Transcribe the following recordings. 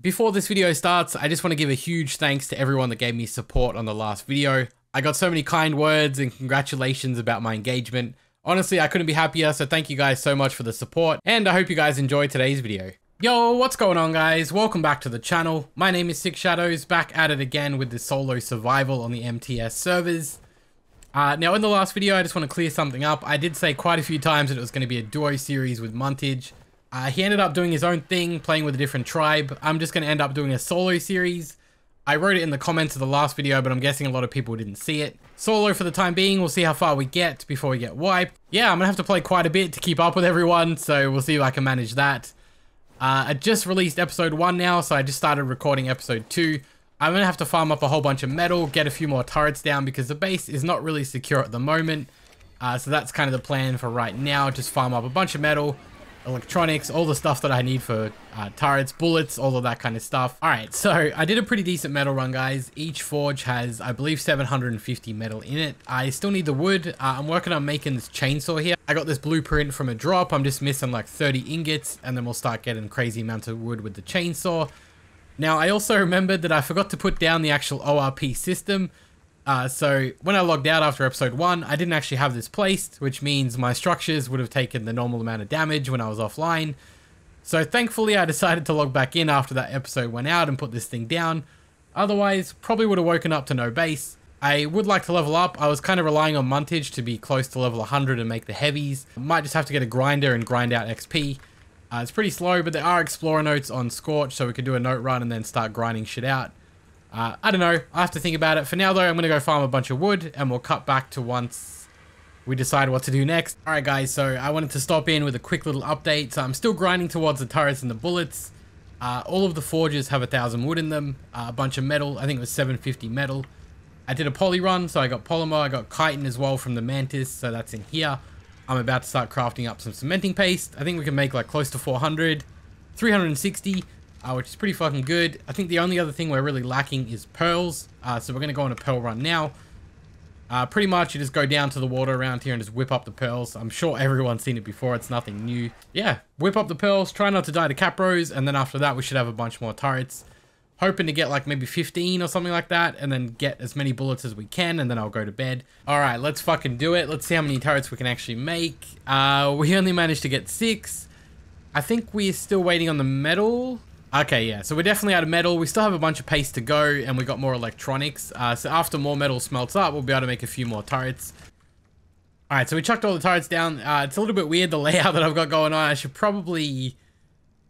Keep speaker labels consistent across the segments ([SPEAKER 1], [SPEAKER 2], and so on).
[SPEAKER 1] Before this video starts, I just want to give a huge thanks to everyone that gave me support on the last video. I got so many kind words and congratulations about my engagement. Honestly, I couldn't be happier, so thank you guys so much for the support, and I hope you guys enjoy today's video. Yo, what's going on guys? Welcome back to the channel. My name is Six Shadows, back at it again with the solo survival on the MTS servers. Uh, now in the last video, I just want to clear something up. I did say quite a few times that it was going to be a duo series with Muntage. Uh, he ended up doing his own thing, playing with a different tribe. I'm just going to end up doing a solo series. I wrote it in the comments of the last video, but I'm guessing a lot of people didn't see it. Solo for the time being, we'll see how far we get before we get wiped. Yeah, I'm going to have to play quite a bit to keep up with everyone, so we'll see if I can manage that. Uh, I just released episode 1 now, so I just started recording episode 2. I'm going to have to farm up a whole bunch of metal, get a few more turrets down because the base is not really secure at the moment. Uh, so that's kind of the plan for right now, just farm up a bunch of metal, electronics, all the stuff that I need for uh, turrets, bullets, all of that kind of stuff. All right, so I did a pretty decent metal run, guys. Each forge has, I believe, 750 metal in it. I still need the wood. Uh, I'm working on making this chainsaw here. I got this blueprint from a drop. I'm just missing like 30 ingots, and then we'll start getting crazy amounts of wood with the chainsaw. Now, I also remembered that I forgot to put down the actual ORP system. Uh, so when I logged out after episode 1, I didn't actually have this placed, which means my structures would have taken the normal amount of damage when I was offline. So thankfully I decided to log back in after that episode went out and put this thing down. Otherwise, probably would have woken up to no base. I would like to level up. I was kind of relying on Muntage to be close to level 100 and make the heavies. Might just have to get a grinder and grind out XP. Uh, it's pretty slow, but there are explorer notes on Scorch, so we could do a note run and then start grinding shit out. Uh, I don't know. I have to think about it. For now, though, I'm going to go farm a bunch of wood, and we'll cut back to once we decide what to do next. Alright, guys, so I wanted to stop in with a quick little update. So I'm still grinding towards the turrets and the bullets. Uh, all of the forges have a thousand wood in them, uh, a bunch of metal. I think it was 750 metal. I did a poly run, so I got polymer, I got chitin as well from the mantis, so that's in here. I'm about to start crafting up some cementing paste. I think we can make like close to 400, 360 uh, which is pretty fucking good. I think the only other thing we're really lacking is pearls. Uh, so we're going to go on a pearl run now. Uh, pretty much you just go down to the water around here and just whip up the pearls. I'm sure everyone's seen it before. It's nothing new. Yeah, whip up the pearls. Try not to die to capros. And then after that, we should have a bunch more turrets. Hoping to get like maybe 15 or something like that. And then get as many bullets as we can. And then I'll go to bed. All right, let's fucking do it. Let's see how many turrets we can actually make. Uh, we only managed to get six. I think we're still waiting on the metal. Okay, yeah, so we're definitely out of metal. We still have a bunch of paste to go, and we got more electronics. Uh, so after more metal smelts up, we'll be able to make a few more turrets. Alright, so we chucked all the turrets down. Uh, it's a little bit weird, the layout that I've got going on. I should probably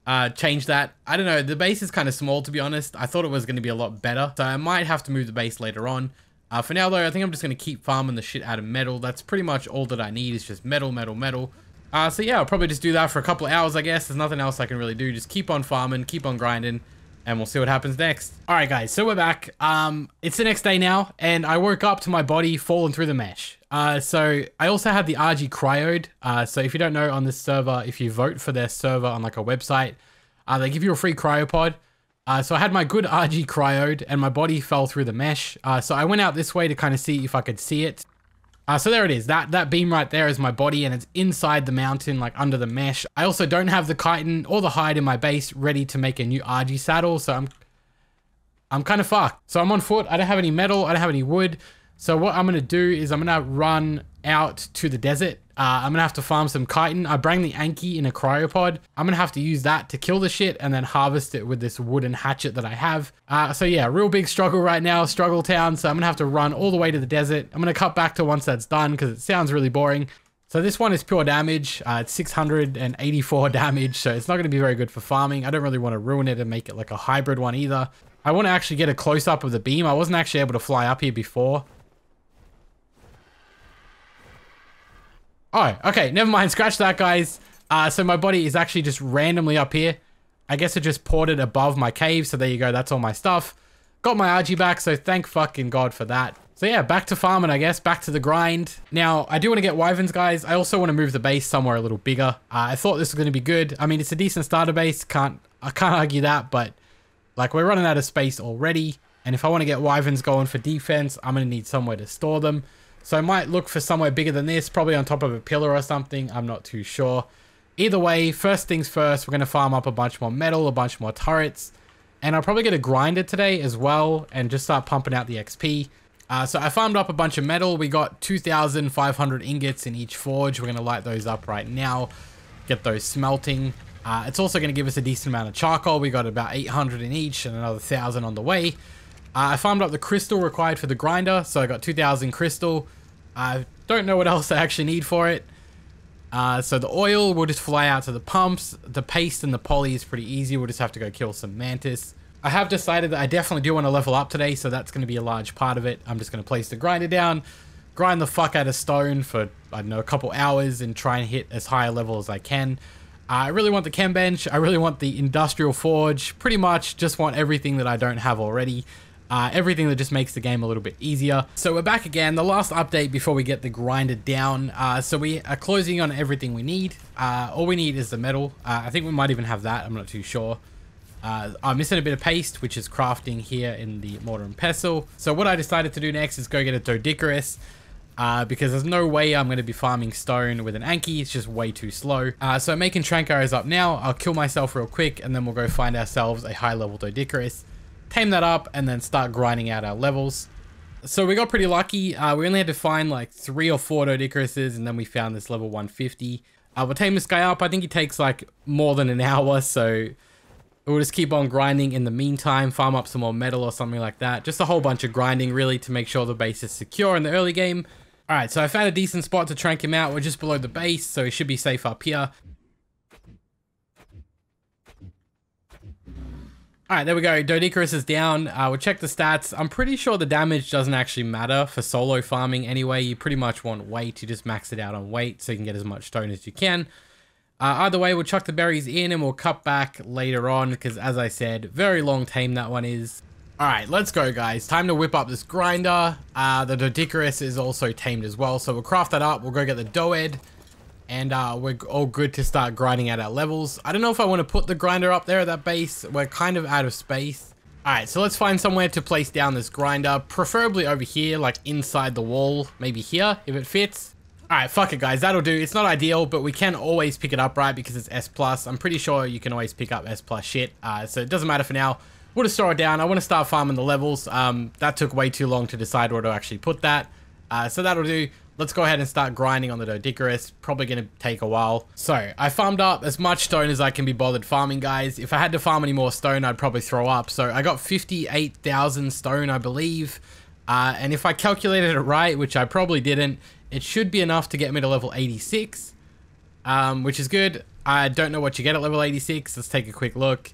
[SPEAKER 1] uh, change that. I don't know, the base is kind of small, to be honest. I thought it was going to be a lot better, so I might have to move the base later on. Uh, for now, though, I think I'm just going to keep farming the shit out of metal. That's pretty much all that I need is just metal, metal, metal. Uh, so yeah, I'll probably just do that for a couple of hours, I guess. There's nothing else I can really do. Just keep on farming, keep on grinding, and we'll see what happens next. All right, guys, so we're back. Um, it's the next day now, and I woke up to my body falling through the mesh. Uh, so I also had the RG cryoed. Uh, so if you don't know, on this server, if you vote for their server on like a website, uh, they give you a free cryopod. Uh, so I had my good RG cryoed, and my body fell through the mesh. Uh, so I went out this way to kind of see if I could see it. Uh, so there it is. That that beam right there is my body and it's inside the mountain, like under the mesh. I also don't have the chitin or the hide in my base ready to make a new RG saddle. So I'm I'm kind of fucked. So I'm on foot. I don't have any metal. I don't have any wood. So what I'm going to do is I'm going to run out to the desert uh, I'm gonna have to farm some chitin. I bring the Anky in a cryopod. I'm gonna have to use that to kill the shit and then harvest it with this wooden hatchet that I have. Uh, so yeah, real big struggle right now, struggle town. So I'm gonna have to run all the way to the desert. I'm gonna cut back to once that's done because it sounds really boring. So this one is pure damage. Uh, it's 684 damage, so it's not going to be very good for farming. I don't really want to ruin it and make it like a hybrid one either. I want to actually get a close-up of the beam. I wasn't actually able to fly up here before. Oh, okay. Never mind. Scratch that, guys. Uh, so my body is actually just randomly up here. I guess it just ported above my cave. So there you go. That's all my stuff. Got my RG back. So thank fucking God for that. So yeah, back to farming, I guess. Back to the grind. Now, I do want to get wyverns, guys. I also want to move the base somewhere a little bigger. Uh, I thought this was going to be good. I mean, it's a decent starter base. Can't I can't argue that. But like, we're running out of space already. And if I want to get wyverns going for defense, I'm going to need somewhere to store them. So I might look for somewhere bigger than this, probably on top of a pillar or something. I'm not too sure. Either way, first things first, we're going to farm up a bunch more metal, a bunch more turrets. And I'll probably get a grinder today as well and just start pumping out the XP. Uh, so I farmed up a bunch of metal. We got 2,500 ingots in each forge. We're going to light those up right now. Get those smelting. Uh, it's also going to give us a decent amount of charcoal. We got about 800 in each and another 1,000 on the way. Uh, I farmed up the crystal required for the grinder. So I got 2,000 crystal. I don't know what else I actually need for it. Uh, so the oil will just fly out to the pumps. The paste and the poly is pretty easy. We'll just have to go kill some mantis. I have decided that I definitely do want to level up today, so that's going to be a large part of it. I'm just going to place the grinder down, grind the fuck out of stone for, I don't know, a couple hours and try and hit as high a level as I can. Uh, I really want the chem bench. I really want the industrial forge. Pretty much just want everything that I don't have already. Uh, everything that just makes the game a little bit easier. So we're back again. The last update before we get the grinder down. Uh, so we are closing on everything we need. Uh, all we need is the metal. Uh, I think we might even have that. I'm not too sure. Uh, I'm missing a bit of paste, which is crafting here in the mortar and pestle. So what I decided to do next is go get a Doedicurus. Uh, because there's no way I'm going to be farming stone with an Anky. It's just way too slow. Uh, so making Trank arrows up now. I'll kill myself real quick and then we'll go find ourselves a high level Doedicurus tame that up, and then start grinding out our levels. So we got pretty lucky. Uh, we only had to find like three or four Doedicuruses, and then we found this level 150. Uh, we'll tame this guy up. I think he takes like more than an hour, so we'll just keep on grinding in the meantime, farm up some more metal or something like that. Just a whole bunch of grinding, really, to make sure the base is secure in the early game. Alright, so I found a decent spot to trank him out. We're just below the base, so he should be safe up here. Alright, there we go. Doedicurus is down. Uh, we'll check the stats. I'm pretty sure the damage doesn't actually matter for solo farming anyway. You pretty much want weight. You just max it out on weight so you can get as much stone as you can. Uh, either way, we'll chuck the berries in and we'll cut back later on because, as I said, very long tame that one is. Alright, let's go, guys. Time to whip up this grinder. Uh, the Doedicurus is also tamed as well, so we'll craft that up. We'll go get the Doed and uh, we're all good to start grinding out our levels. I don't know if I want to put the grinder up there at that base. We're kind of out of space. Alright, so let's find somewhere to place down this grinder, preferably over here, like inside the wall, maybe here, if it fits. Alright, fuck it guys, that'll do. It's not ideal, but we can always pick it up, right, because it's S+. plus. I'm pretty sure you can always pick up S plus shit, uh, so it doesn't matter for now. We'll just throw it down. I want to start farming the levels. Um, that took way too long to decide where to actually put that. Uh, so that'll do. Let's go ahead and start grinding on the Doedicurus. Probably going to take a while. So, I farmed up as much stone as I can be bothered farming, guys. If I had to farm any more stone, I'd probably throw up. So, I got 58,000 stone, I believe. Uh, and if I calculated it right, which I probably didn't, it should be enough to get me to level 86. Um, which is good. I don't know what you get at level 86. Let's take a quick look.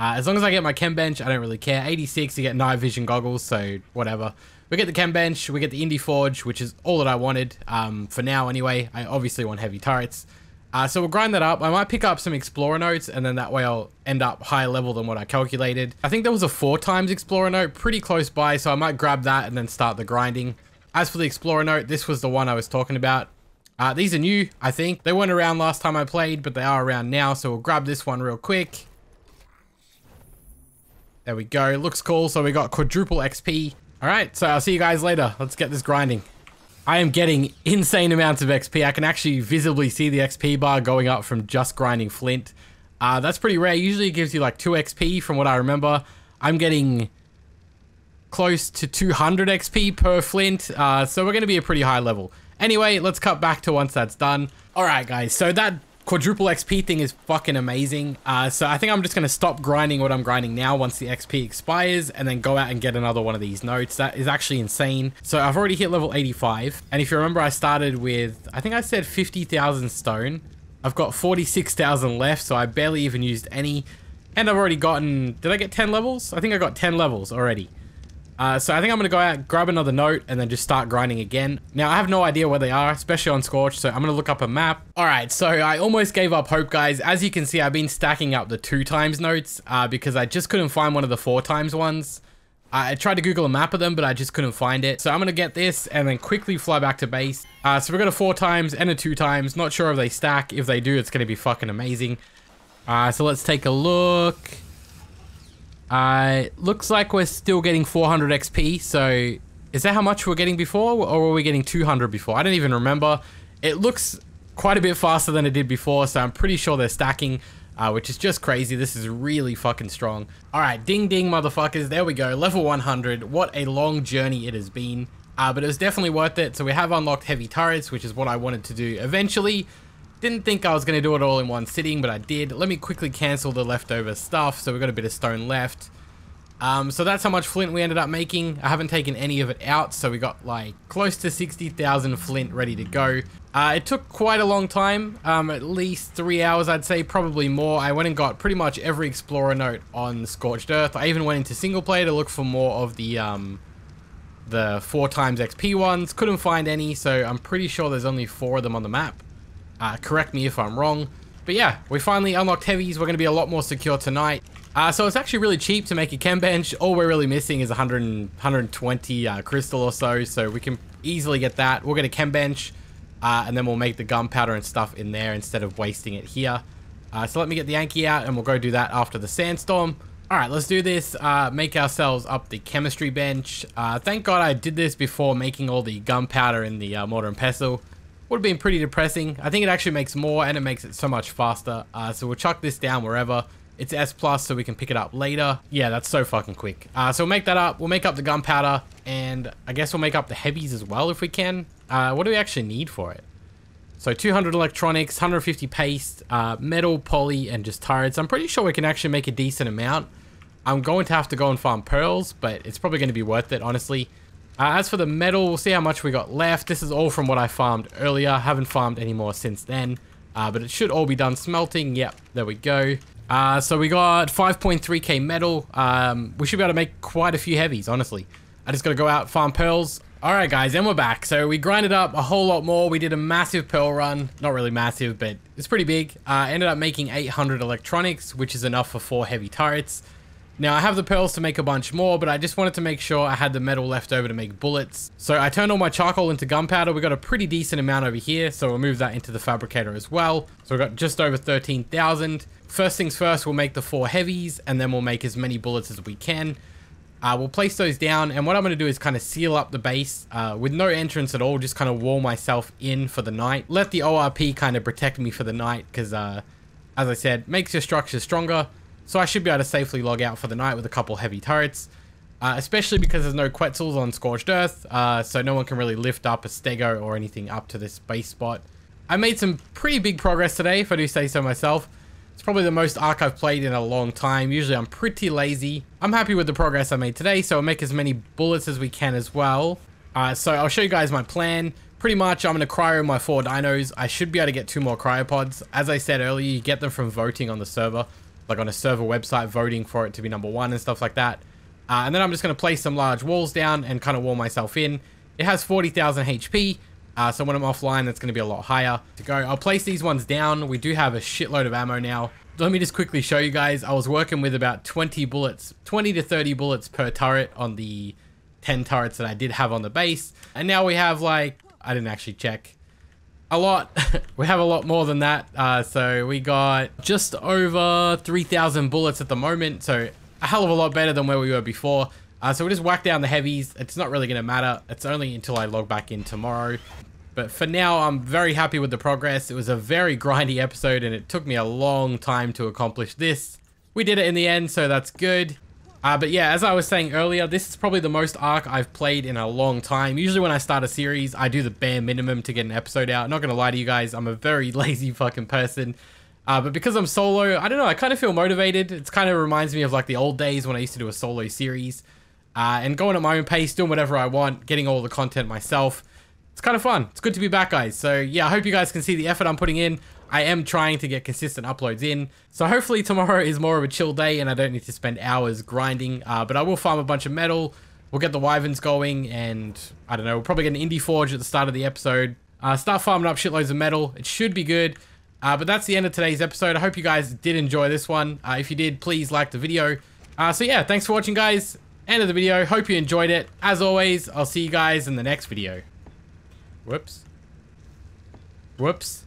[SPEAKER 1] Uh, as long as I get my chem bench, I don't really care. 86, you get night vision goggles, so whatever. We get the chem bench, we get the Indie Forge, which is all that I wanted, um, for now anyway. I obviously want heavy turrets. Uh, so we'll grind that up. I might pick up some Explorer notes, and then that way I'll end up higher level than what I calculated. I think there was a four times Explorer note pretty close by, so I might grab that and then start the grinding. As for the Explorer note, this was the one I was talking about. Uh, these are new, I think. They weren't around last time I played, but they are around now, so we'll grab this one real quick. There we go. Looks cool. So we got quadruple XP. All right, so I'll see you guys later. Let's get this grinding. I am getting insane amounts of XP. I can actually visibly see the XP bar going up from just grinding flint. Uh, that's pretty rare. Usually it gives you like 2 XP from what I remember. I'm getting close to 200 XP per flint, uh, so we're going to be a pretty high level. Anyway, let's cut back to once that's done. Alright guys, so that quadruple XP thing is fucking amazing. Uh, so I think I'm just going to stop grinding what I'm grinding now once the XP expires and then go out and get another one of these notes. That is actually insane. So I've already hit level 85. And if you remember, I started with, I think I said 50,000 stone. I've got 46,000 left, so I barely even used any. And I've already gotten, did I get 10 levels? I think I got 10 levels already. Uh, so I think I'm going to go out, grab another note, and then just start grinding again. Now, I have no idea where they are, especially on Scorch, so I'm going to look up a map. Alright, so I almost gave up hope, guys. As you can see, I've been stacking up the two times notes, uh, because I just couldn't find one of the four times ones. I tried to Google a map of them, but I just couldn't find it. So I'm going to get this and then quickly fly back to base. Uh, so we've got a four times and a two times. Not sure if they stack. If they do, it's going to be fucking amazing. Uh, so let's take a look. Uh, looks like we're still getting 400 XP, so is that how much we're getting before, or were we getting 200 before? I don't even remember. It looks quite a bit faster than it did before, so I'm pretty sure they're stacking. uh, which is just crazy. This is really fucking strong. All right, ding ding, motherfuckers. There we go. Level 100. What a long journey it has been. Uh, but it was definitely worth it. So we have unlocked heavy turrets, which is what I wanted to do eventually. Didn't think I was going to do it all in one sitting, but I did. Let me quickly cancel the leftover stuff. So we've got a bit of stone left. Um, so that's how much flint we ended up making. I haven't taken any of it out, so we got like close to 60,000 flint ready to go. Uh, it took quite a long time, um, at least three hours I'd say, probably more. I went and got pretty much every Explorer note on Scorched Earth. I even went into single player to look for more of the um, the four times XP ones. Couldn't find any, so I'm pretty sure there's only four of them on the map. Uh, correct me if I'm wrong. But yeah, we finally unlocked heavies. We're going to be a lot more secure tonight. Uh, so it's actually really cheap to make a chem bench. All we're really missing is 100 120 uh, crystal or so, so we can easily get that. We'll get a chem bench, uh, and then we'll make the gunpowder and stuff in there instead of wasting it here. Uh, so let me get the Anky out, and we'll go do that after the sandstorm. All right, let's do this. Uh, make ourselves up the chemistry bench. Uh, thank God I did this before making all the gunpowder in the mortar and pestle. Would have been pretty depressing. I think it actually makes more, and it makes it so much faster. so we'll chuck this down wherever. It's S plus, so we can pick it up later. Yeah, that's so fucking quick. Uh, so we'll make that up. We'll make up the gunpowder, and I guess we'll make up the heavies as well if we can. Uh, what do we actually need for it? So 200 electronics, 150 paste, uh, metal, poly, and just turrets. I'm pretty sure we can actually make a decent amount. I'm going to have to go and farm pearls, but it's probably going to be worth it, honestly. Uh, as for the metal, we'll see how much we got left. This is all from what I farmed earlier. Haven't farmed any more since then. Uh, but it should all be done smelting. Yep, there we go. Uh, so we got 5.3k metal. Um, we should be able to make quite a few heavies, honestly. I just got to go out, farm pearls. All right, guys, and we're back. So we grinded up a whole lot more. We did a massive pearl run. Not really massive, but it's pretty big. Uh, ended up making 800 electronics, which is enough for four heavy turrets. Now, I have the pearls to make a bunch more, but I just wanted to make sure I had the metal left over to make bullets. So I turned all my charcoal into gunpowder. We got a pretty decent amount over here, so we'll move that into the fabricator as well. So we got just over 13,000. First things first, we'll make the four heavies, and then we'll make as many bullets as we can. Uh, we'll place those down, and what I'm going to do is kind of seal up the base uh, with no entrance at all, just kind of wall myself in for the night. Let the ORP kind of protect me for the night, because, uh, as I said, makes your structure stronger. So I should be able to safely log out for the night with a couple heavy turrets. Uh, especially because there's no Quetzals on Scorched Earth, uh, so no one can really lift up a Stego or anything up to this base spot. I made some pretty big progress today, if I do say so myself. It's probably the most Ark I've played in a long time. Usually I'm pretty lazy. I'm happy with the progress I made today, so I'll make as many bullets as we can as well. Uh, so I'll show you guys my plan. Pretty much, I'm going to cryo my four dinos. I should be able to get two more cryopods. As I said earlier, you get them from voting on the server like on a server website, voting for it to be number one and stuff like that. Uh, and then I'm just going to place some large walls down and kind of wall myself in. It has 40,000 HP, uh, so when I'm offline, that's going to be a lot higher to go. I'll place these ones down. We do have a shitload of ammo now. Let me just quickly show you guys. I was working with about 20 bullets, 20 to 30 bullets per turret on the 10 turrets that I did have on the base. And now we have like, I didn't actually check a lot. we have a lot more than that. Uh, so we got just over 3,000 bullets at the moment. So a hell of a lot better than where we were before. Uh, so we just whack down the heavies. It's not really going to matter. It's only until I log back in tomorrow. But for now, I'm very happy with the progress. It was a very grindy episode and it took me a long time to accomplish this. We did it in the end, so that's good. Uh, but yeah, as I was saying earlier, this is probably the most Ark I've played in a long time. Usually when I start a series, I do the bare minimum to get an episode out. Not gonna lie to you guys, I'm a very lazy fucking person. Uh, but because I'm solo, I don't know, I kind of feel motivated. It kind of reminds me of like the old days when I used to do a solo series. Uh, and going at my own pace, doing whatever I want, getting all the content myself. It's kind of fun. It's good to be back, guys. So yeah, I hope you guys can see the effort I'm putting in. I am trying to get consistent uploads in. So hopefully tomorrow is more of a chill day and I don't need to spend hours grinding. Uh, but I will farm a bunch of metal. We'll get the wyverns going and I don't know, we'll probably get an indie forge at the start of the episode. Uh, start farming up shitloads of metal. It should be good. Uh, but that's the end of today's episode. I hope you guys did enjoy this one. Uh, if you did, please like the video. Uh, so yeah, thanks for watching guys. End of the video. Hope you enjoyed it. As always, I'll see you guys in the next video. Whoops. Whoops.